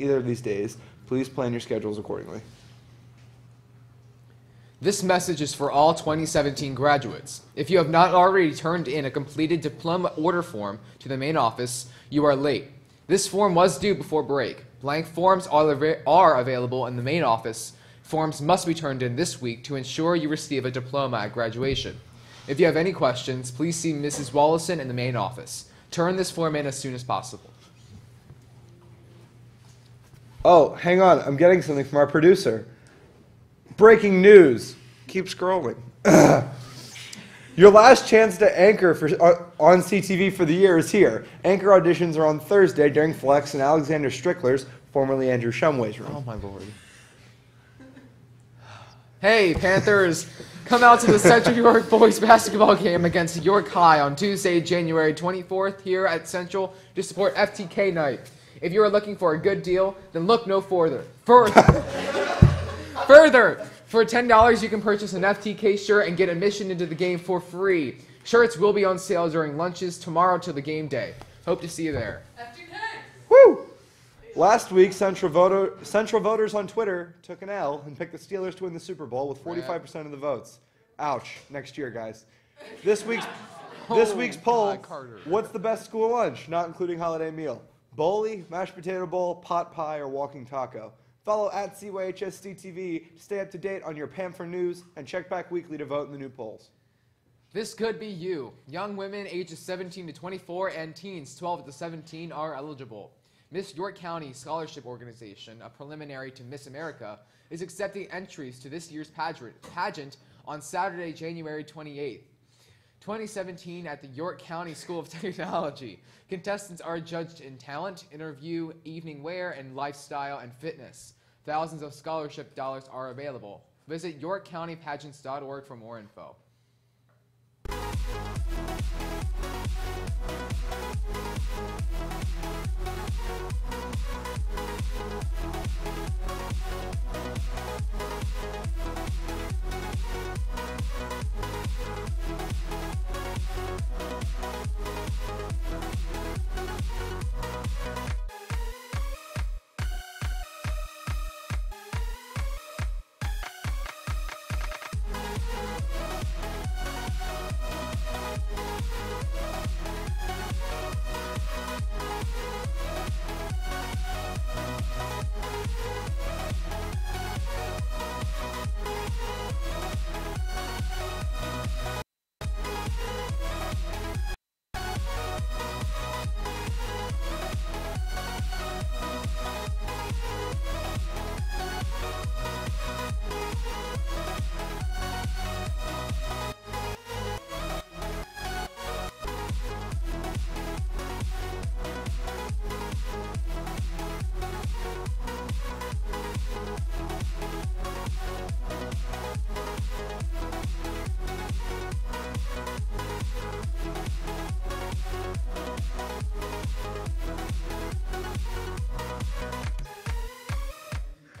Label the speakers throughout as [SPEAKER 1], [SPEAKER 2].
[SPEAKER 1] either of these days, please plan your schedules accordingly.
[SPEAKER 2] This message is for all 2017 graduates. If you have not already turned in a completed diploma order form to the main office, you are late. This form was due before break. Blank forms are, are available in the main office. Forms must be turned in this week to ensure you receive a diploma at graduation. If you have any questions, please see Mrs. Wallison in the main office. Turn this form in as soon as possible.
[SPEAKER 1] Oh, hang on. I'm getting something from our producer. Breaking news. Keep scrolling. Your last chance to anchor for, uh, on CTV for the year is here. Anchor auditions are on Thursday during Flex and Alexander Strickler's, formerly Andrew Shumway's room.
[SPEAKER 2] Oh my lord. Hey, Panthers! Come out to the Central York boys basketball game against York High on Tuesday, January 24th here at Central to support FTK night. If you are looking for a good deal, then look no further. Further, further, for $10 you can purchase an FTK shirt and get admission into the game for free. Shirts will be on sale during lunches tomorrow till the game day. Hope to see you there. FTK!
[SPEAKER 1] Woo! Last week, Central, voter, Central voters on Twitter took an L and picked the Steelers to win the Super Bowl with 45% of the votes. Ouch. Next year, guys. This week's, this
[SPEAKER 2] Oh,
[SPEAKER 1] week's poll,
[SPEAKER 2] oh
[SPEAKER 1] what's the best school lunch, not including holiday meal? Bowly, mashed potato bowl, pot pie, or walking taco? Follow at CYHSCTV to stay up to date on your Panther news and check back weekly to vote in the new polls.
[SPEAKER 2] This could be you. Young women ages 17 to 24 and teens 12 to 17 are eligible. Miss York County Scholarship Organization, a preliminary to Miss America, is accepting entries to this year's pageant on Saturday, January 28th. 2017 at the York County School of Technology. Contestants are judged in talent, interview, evening wear, and lifestyle and fitness. Thousands of scholarship dollars are available. Visit yorkcountypageants.org for more info.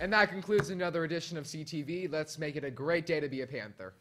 [SPEAKER 2] And that concludes another edition of CTV. Let's make it a great day to be a Panther.